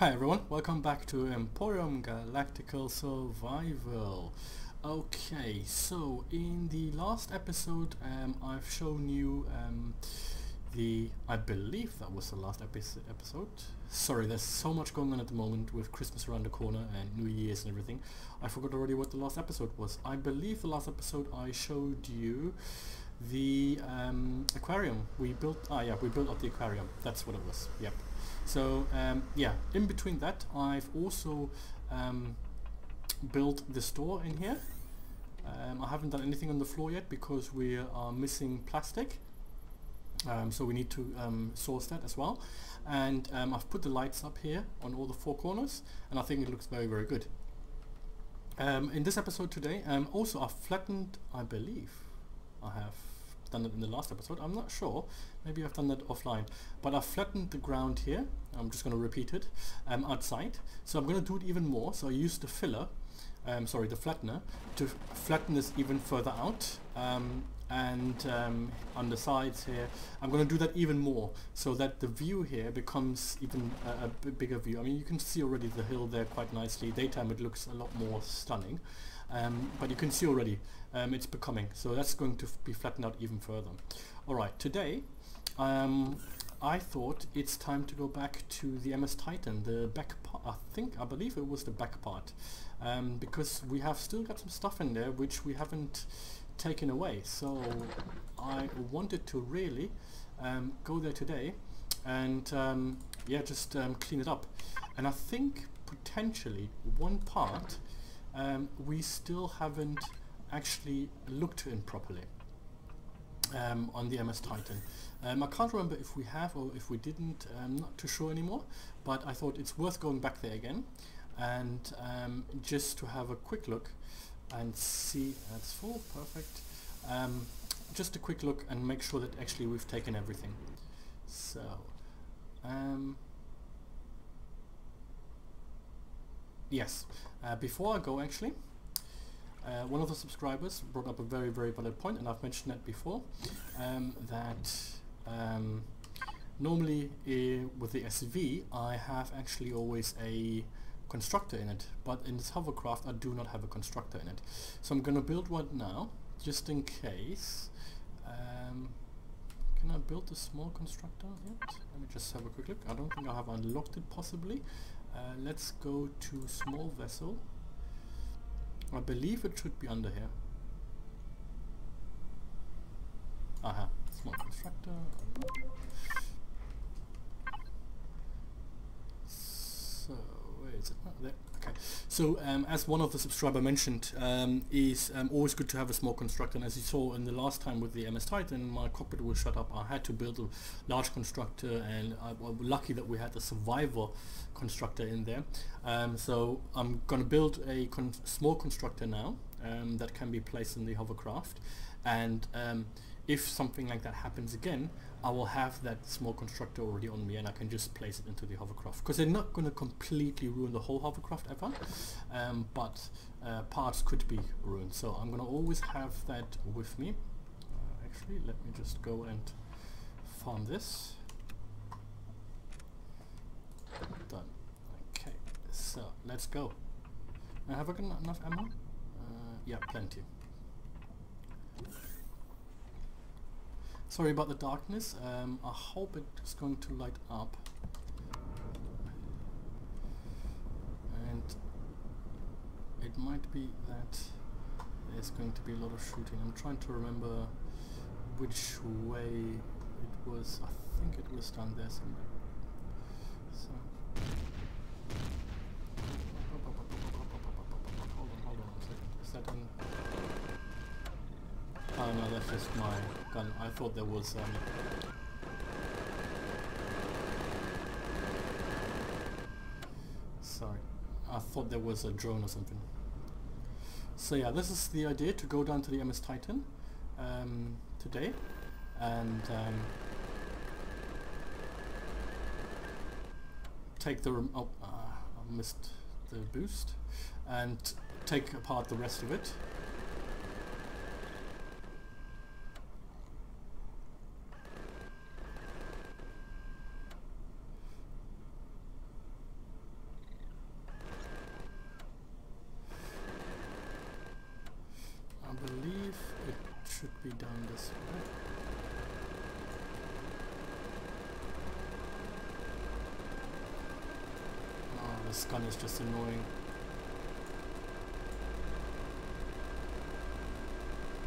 Hi everyone, welcome back to Empyrion Galactical Survival. Okay, so in the last episode um, I've shown you um, the, I believe that was the last epi episode. Sorry, there's so much going on at the moment with Christmas around the corner and New Year's and everything. I forgot already what the last episode was. I believe the last episode I showed you the um, aquarium. We built, ah yeah, we built up the aquarium. That's what it was, yep. So um, yeah, in between that I've also um, built the store in here. Um, I haven't done anything on the floor yet because we are missing plastic. Um, so we need to um, source that as well. And um, I've put the lights up here on all the four corners and I think it looks very very good. in this episode today, also I've flattened, I believe, I have done it in the last episode. I'm not sure. Maybe I've done that offline. But I've flattened the ground here. I'm just going to repeat it um, outside. So I'm going to do it even more. So I use the filler, um, sorry, the flattener, to flatten this even further out. Um, and um, on the sides here, I'm going to do that even more so that the view here becomes even a, a bigger view. I mean, you can see already the hill there quite nicely. Daytime it looks a lot more stunning. Um, but you can see already um, it's becoming. So that's going to be flattened out even further. Alright, today um, I thought it's time to go back to the MS Titan, the back part, I think, I believe it was the back part, um, because we have still got some stuff in there which we haven't taken away. So I wanted to really um, go there today and um, yeah, just clean it up. And I think potentially one part um, we still haven't actually looked in properly um, on the MS Titan. Um, I can't remember if we have or if we didn't, I'm not too sure anymore, but I thought it's worth going back there again and um, just to have a quick look and see, that's full, perfect, um, just a quick look and make sure that actually we've taken everything. So, um, yes, uh, before I go actually, uh, one of the subscribers brought up a very very valid point and I've mentioned that before um, that um, normally uh, with the SV I have actually always a constructor in it but in this hovercraft I do not have a constructor in it so I'm gonna build one now just in case um, can I build a small constructor yet? Let me just have a quick look. I don't think I have unlocked it possibly. Uh, let's go to small vessel. I believe it should be under here. Aha, small constructor. So, where is it? Oh, there. Okay. So um, as one of the subscriber mentioned, um, is um, always good to have a small constructor. And as you saw in the last time with the MS Titan, my cockpit was shut up. I had to build a large constructor, and I was lucky that we had a survivor constructor in there. Um, so I'm going to build a con small constructor now um, that can be placed in the hovercraft. And um, if something like that happens again, I will have that small constructor already on me and I can just place it into the hovercraft. Because they're not going to completely ruin the whole hovercraft ever um, but uh, parts could be ruined. So I'm going to always have that with me. Uh, actually let me just go and farm this. Done. Okay so let's go. I have I got enough ammo? Uh, yeah plenty Sorry about the darkness. Um, I hope it's going to light up. And it might be that there's going to be a lot of shooting. I'm trying to remember which way it was. I think it was down there somewhere. So. Hold on, hold on a second. Is that in... Oh no, that's just my gun. I thought there was um, Sorry. I thought there was a drone or something. So yeah, this is the idea to go down to the MS Titan um, today and um, take the oh, uh, I missed the boost and take apart the rest of it down this way. Oh, this gun is just annoying.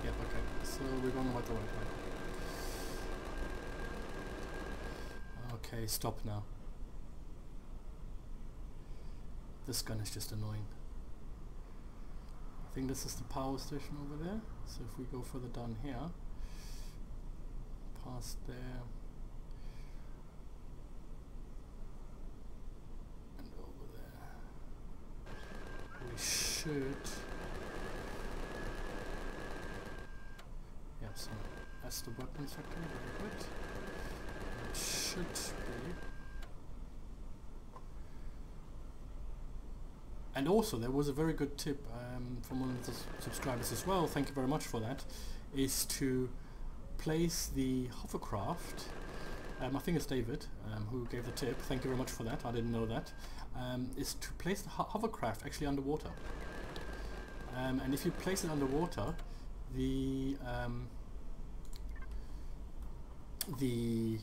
Yep, okay. So we're going about the right way. Okay, stop now. This gun is just annoying. I think this is the power station over there. So if we go further down here, past there, and over there, we should. Yeah, so that's the weapons factory, very good. It should be. And also, there was a very good tip um, from one of the subscribers as well, thank you very much for that, is to place the hovercraft, um, I think it's David um, who gave the tip, thank you very much for that, I didn't know that, um, is to place the ho hovercraft actually underwater. Um, and if you place it underwater, the um, the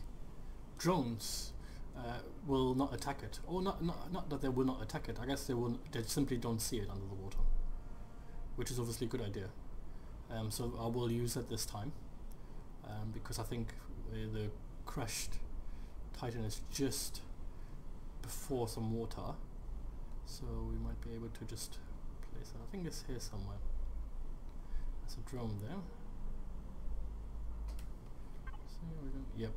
drones uh, will not attack it. Or not, not, not that they will not attack it, I guess they will they simply don't see it under the water. Which is obviously a good idea. Um, so I will use it this time. Um, because I think the crushed Titan is just before some water. So we might be able to just place. I think it's here somewhere. There's a drone there. So we're going, yep,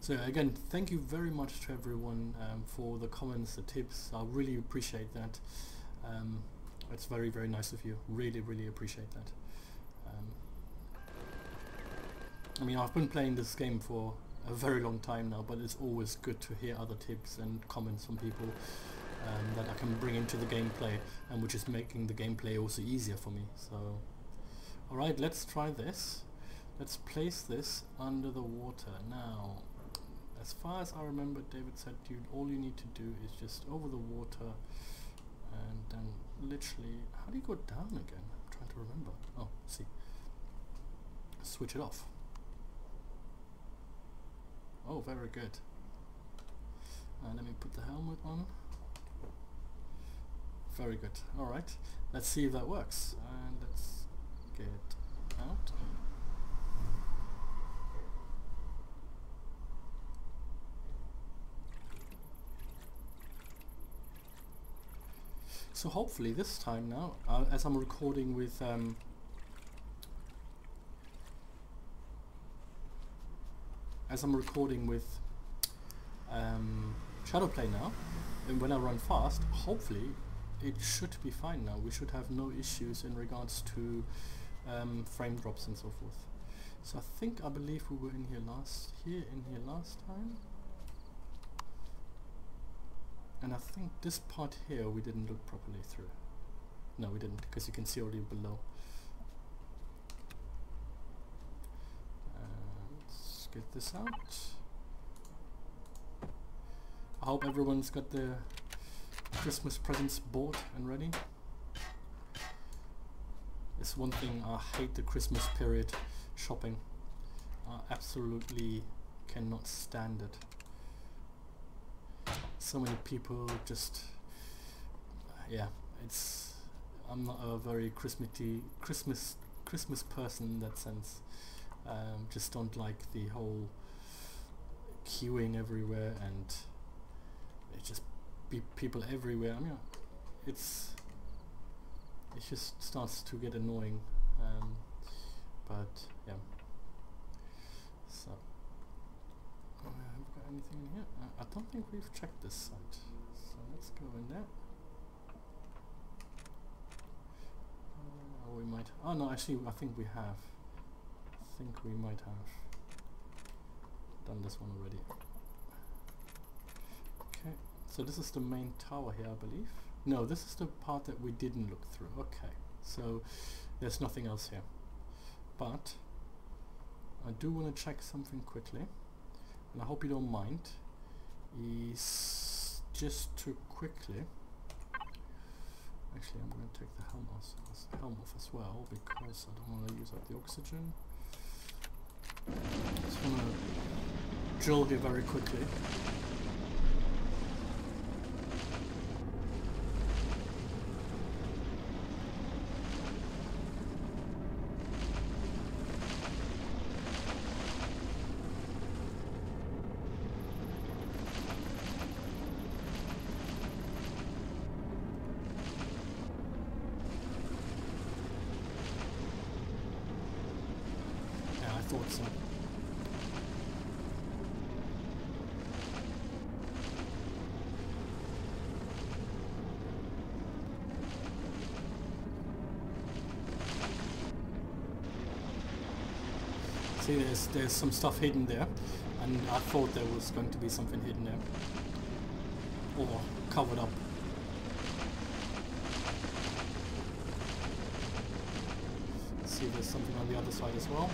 So again, thank you very much to everyone um, for the comments, the tips. I really appreciate that. Um, it's very, very nice of you. Really, really appreciate that. Um, I mean, I've been playing this game for a very long time now, but it's always good to hear other tips and comments from people um, that I can bring into the gameplay, and which is making the gameplay also easier for me. So, alright, let's try this. Let's place this under the water. Now, as far as I remember, David said, dude, all you need to do is just over the water and then literally, how do you go down again? I'm trying to remember. Oh, see. Switch it off. Oh, very good. Uh, let me put the helmet on. Very good. Alright, let's see if that works. And let's get out. So hopefully this time now, uh, as I'm recording with um, as I'm recording with um, Shadowplay now, and when I run fast, hopefully it should be fine now. We should have no issues in regards to um, frame drops and so forth. So I think I believe we were in here last here in here last time. And I think this part here we didn't look properly through. No, we didn't, because you can see already below. Uh, let's get this out. I hope everyone's got their Christmas presents bought and ready. It's one thing, I hate the Christmas period shopping. I absolutely cannot stand it so many people just yeah it's I'm not a very Christmassy Christmas Christmas person in that sense um, just don't like the whole queuing everywhere and it just be people everywhere I mean it's it just starts to get annoying um, but yeah so anything in here? Uh, I don't think we've checked this site. So let's go in there. Uh, we might... Oh no, actually I think we have. I think we might have done this one already. Okay, so this is the main tower here, I believe. No, this is the part that we didn't look through. Okay, so there's nothing else here. But I do want to check something quickly and I hope you don't mind, is just to quickly Actually, I'm going to take the helm off, helm off as well because I don't want to use up the oxygen. Just want to drill here very quickly. Thought so. See, there's there's some stuff hidden there, and I thought there was going to be something hidden there, or covered up. See, there's something on the other side as well.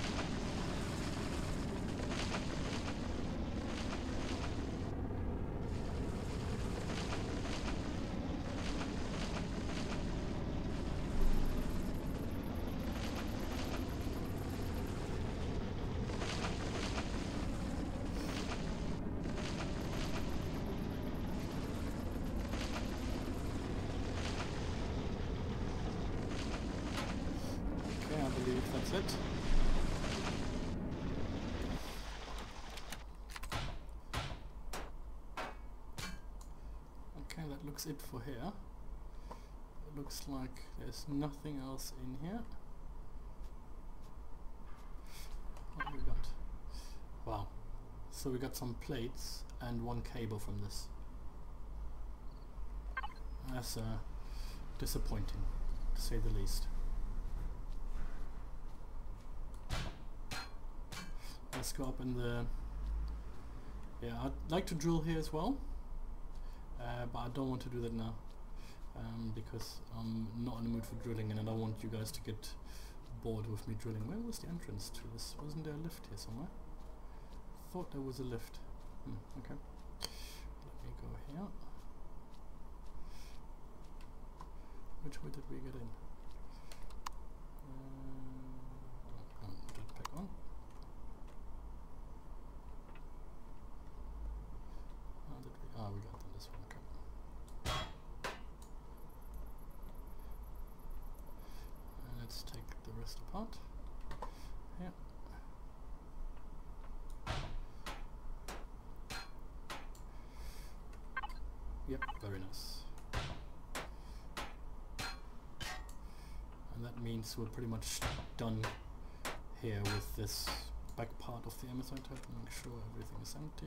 Okay, I believe that's it. Okay, that looks it for here. It looks like there's nothing else in here. What we got? Wow. So we got some plates and one cable from this. That's uh, disappointing, to say the least. Let's go up in the... Yeah, I'd like to drill here as well, uh, but I don't want to do that now um, because I'm not in the mood for drilling and I don't want you guys to get bored with me drilling. Where was the entrance to this? Wasn't there a lift here somewhere? Thought there was a lift. Hmm, okay. Let me go here. Which way did we get in? Uh, did we? Ah, we got to this one. Okay. And let's take the rest apart. Yeah. Yep, very nice. And that means we're pretty much done here with this back part of the MS Titan. Make sure everything is empty.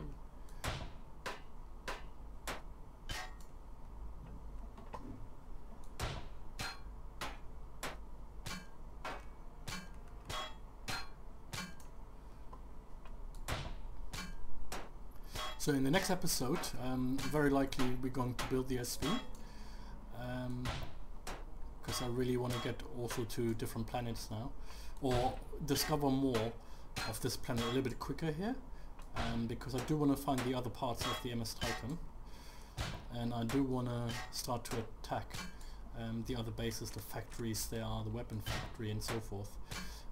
So in the next episode, um, very likely we're going to build the SV. Because I really want to get also to different planets now. Or discover more of this planet a little bit quicker here. Um, because I do want to find the other parts of the MS Titan. And I do want to start to attack um, the other bases, the factories there are, the weapon factory and so forth.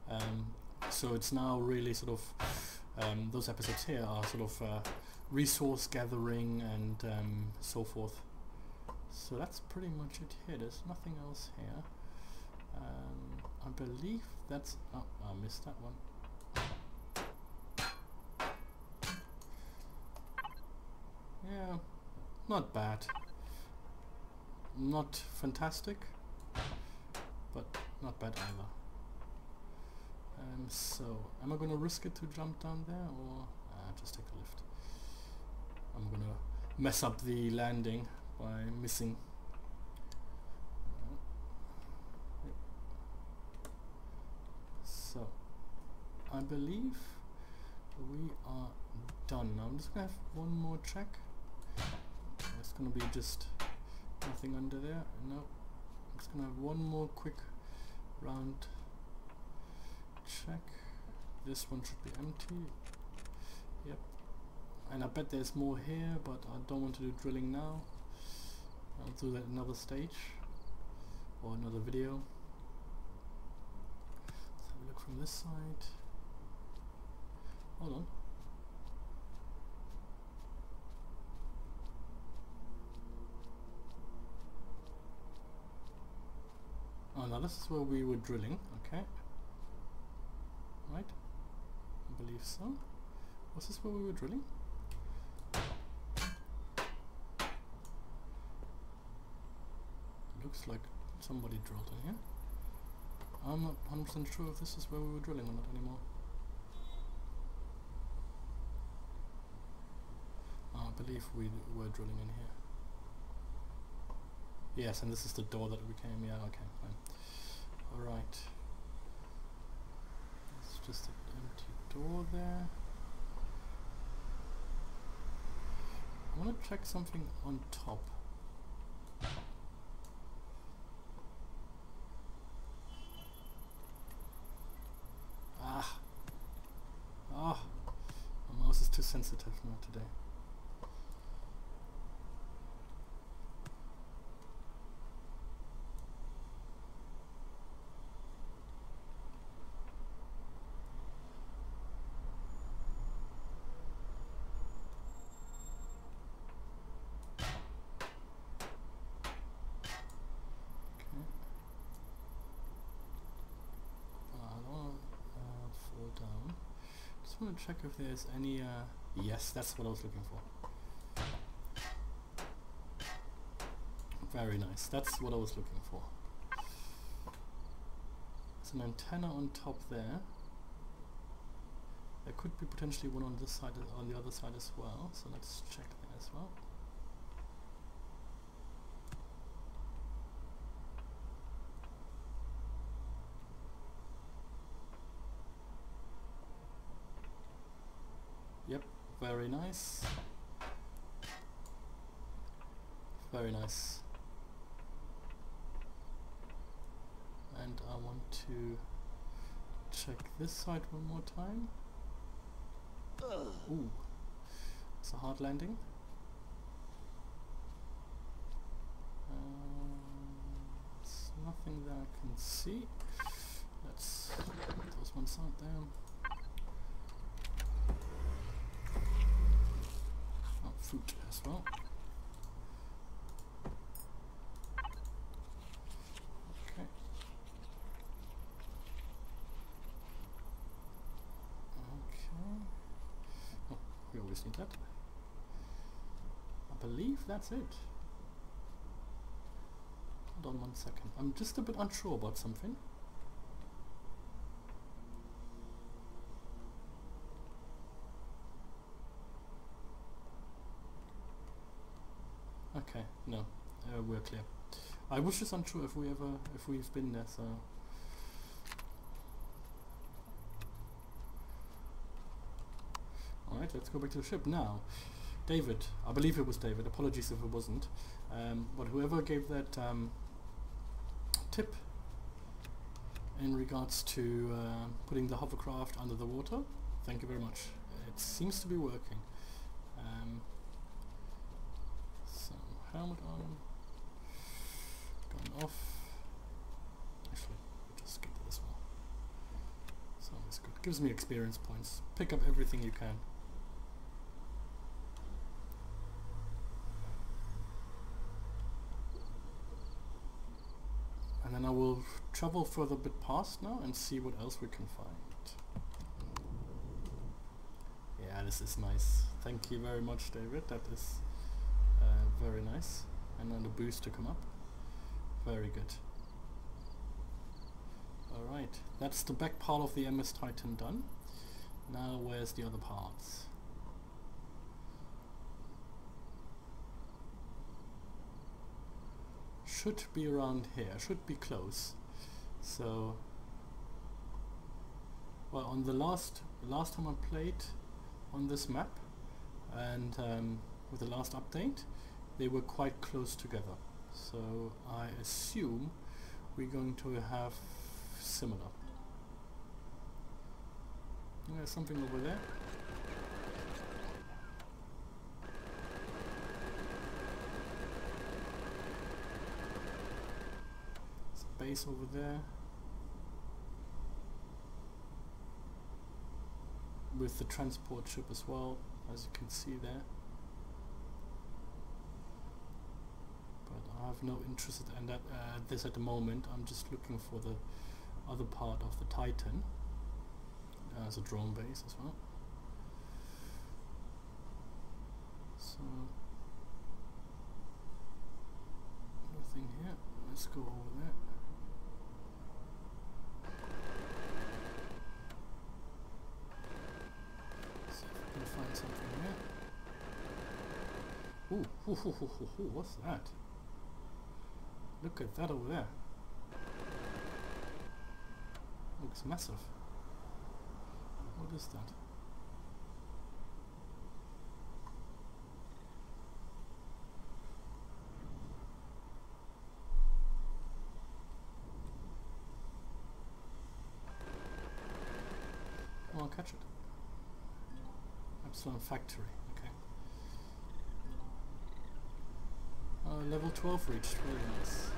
Um, so it's now really sort of, um, those episodes here are sort of uh, resource gathering and um, so forth. So that's pretty much it here. There's nothing else here. Um, I believe that's... Oh, I missed that one. Yeah, not bad. Not fantastic, but not bad either. Um, so, am I gonna risk it to jump down there or uh, just take a lift? I'm gonna mess up the landing by missing. So, I believe we are done. Now I'm just gonna have one more check. It's gonna be just nothing under there. No, I'm just gonna have one more quick round check. This one should be empty. Yep. And I bet there's more here, but I don't want to do drilling now. I'll do that another stage. or another video. Let's have a look from this side. Hold on. Oh, now this is where we were drilling, okay. Right? I believe so. Was this where we were drilling? Looks like somebody drilled in here. I'm not 100% sure if this is where we were drilling or not anymore. I believe we were drilling in here. Yes, and this is the door that we came, yeah, okay, fine. Alright. It's just an empty door there. I want to check something on top. Ah! Ah! My mouse is too sensitive now today. Okay. Uh, I don't want to uh, fall down. Just want to check if there's any. Uh, yes, that's what I was looking for. Very nice. That's what I was looking for. There's an antenna on top there. There could be potentially one on this side, on the other side as well. So let's check there as well. Yep, very nice. Very nice. And I want to check this side one more time. Ooh, it's a hard landing. Um, there's nothing that I can see. Let's put those ones out there. Food as well. Okay. Okay. Oh, we always need that. I believe that's it. Hold on one second. I'm just a bit unsure about something. Okay, no, clear. I was just unsure if we ever, if we've been there, so. Alright, let's go back to the ship now. David, I believe it was David, apologies if it wasn't, um, but whoever gave that um, tip in regards to uh, putting the hovercraft under the water, thank you very much. It seems to be working. Um, so, helmet on, off. Actually, we'll just skip this one. So it's good. Gives me experience points. Pick up everything you can. And then I will travel further bit past now and see what else we can find. Yeah, this is nice. Thank you very much, David. That is uh, very nice. And then the boost to come up. Very good. Alright, that's the back part of the MS Titan done. Now where's the other parts? Should be around here, should be close. So, well on the last, last time I played on this map and um, with the last update they were quite close together. So I assume we're going to have similar. There's something over there. There's a base over there. With the transport ship as well, as you can see there. But I have no interest in that uh, this at the moment. I'm just looking for the other part of the Titan as a drone base as well. So nothing here. Let's go over there. See if we can find something. Ooh, ooh, ooh, ooh, ooh, ooh, what's that? Look at that over there. Looks massive. What is that? I'll catch it. Epsilon Factory, okay. Uh, level 12 reached, very nice.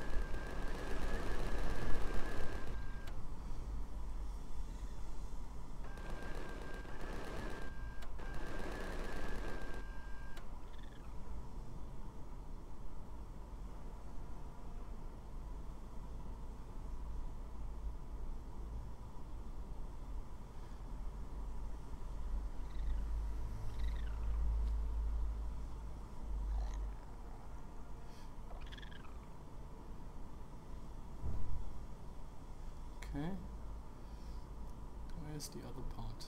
Okay. The other part?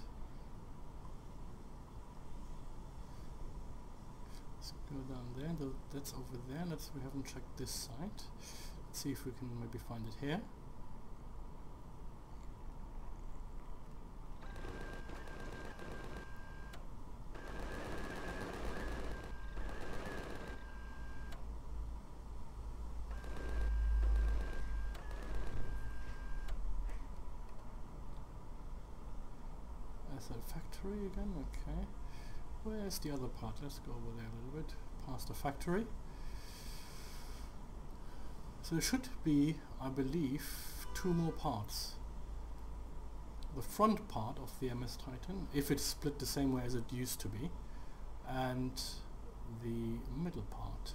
Let's go down there. That's over there. Let's. We haven't checked this side. Let's see if we can maybe find it here. There's a factory again, okay. Where's the other part? Let's go over there a little bit, past the factory. So there should be, I believe, two more parts. The front part of the MS Titan, if it's split the same way as it used to be, and the middle part.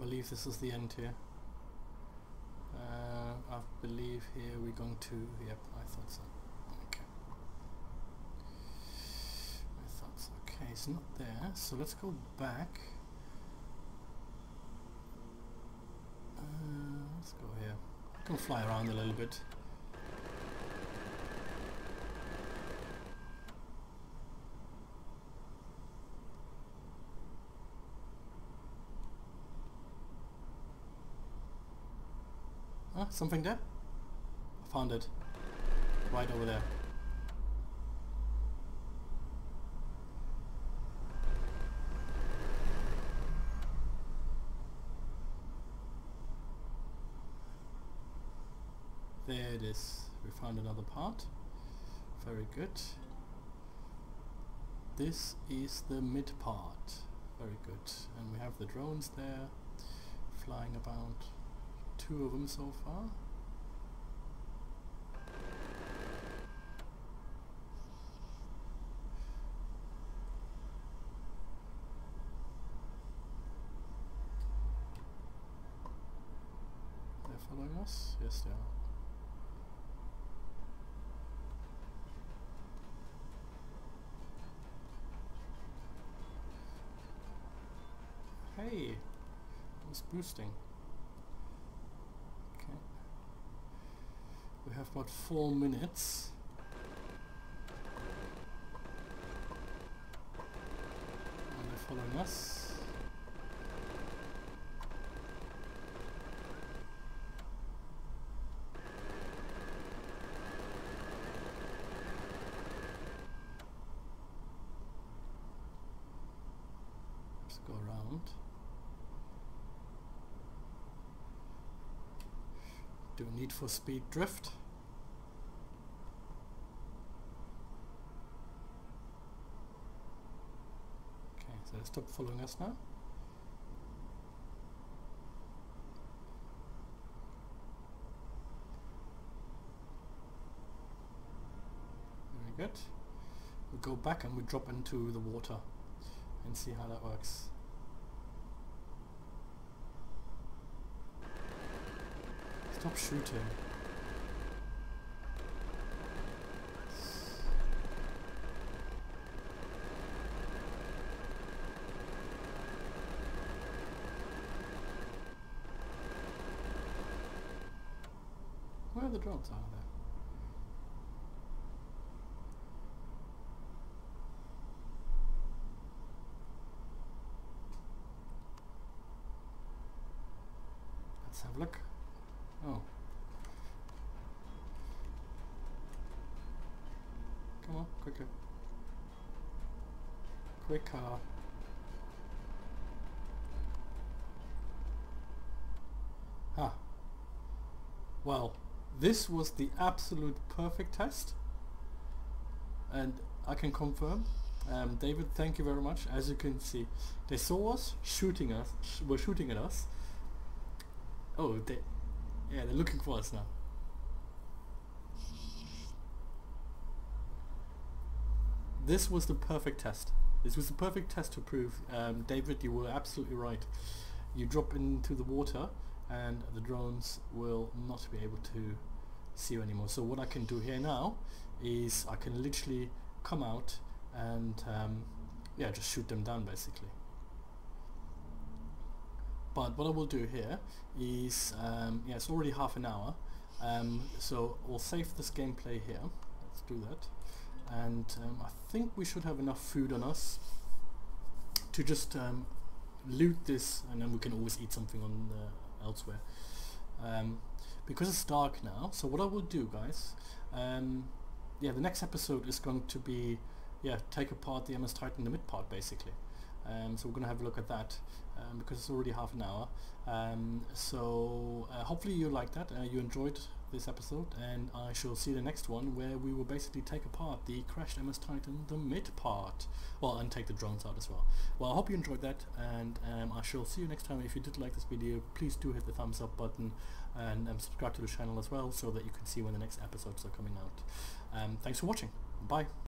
I believe this is the end here. Uh, I believe here we're going to, yep, I thought so. Okay. I thought so. Okay, it's not there, so let's go back. Uh, let's go here. I can fly around a little bit. Ah, something there? I found it. Right over there. There it is. We found another part. Very good. This is the mid part. Very good. And we have the drones there flying about two of them so far. They're following us? Yes, they are. Hey, it's boosting. I've got four minutes. And they're following us. Let's go around. do need for speed drift. Following us now. Very good. We go back and we drop into the water and see how that works. Stop shooting. The drones? Are there? Let's have a look. Oh. Come on, quicker. Quicker. Ah. Well, this was the absolute perfect test. And I can confirm. Um, David, thank you very much. As you can see, they saw us shooting us, sh were shooting at us. Oh, they, yeah, they're looking for us now. This was the perfect test. This was the perfect test to prove, um, David, you were absolutely right. You drop into the water and the drones will not be able to see you anymore. So what I can do here now is I can literally come out and um, yeah, just shoot them down basically. But what I will do here is, um, yeah, it's already half an hour, um, so we'll save this gameplay here. Let's do that. And um, I think we should have enough food on us to just um, loot this, and then we can always eat something on uh, elsewhere. Um, because it's dark now, so what I will do, guys, um, yeah, the next episode is going to be, yeah, take apart the MS Titan, the mid part, basically. Um, so we're going to have a look at that um, because it's already half an hour. Um, so uh, hopefully you liked that, uh, you enjoyed this episode, and I shall see the next one where we will basically take apart the crashed MS Titan, the mid part. Well, and take the drones out as well. Well, I hope you enjoyed that, and um, I shall see you next time. If you did like this video, please do hit the thumbs up button and um, subscribe to the channel as well so that you can see when the next episodes are coming out. Um, thanks for watching. Bye.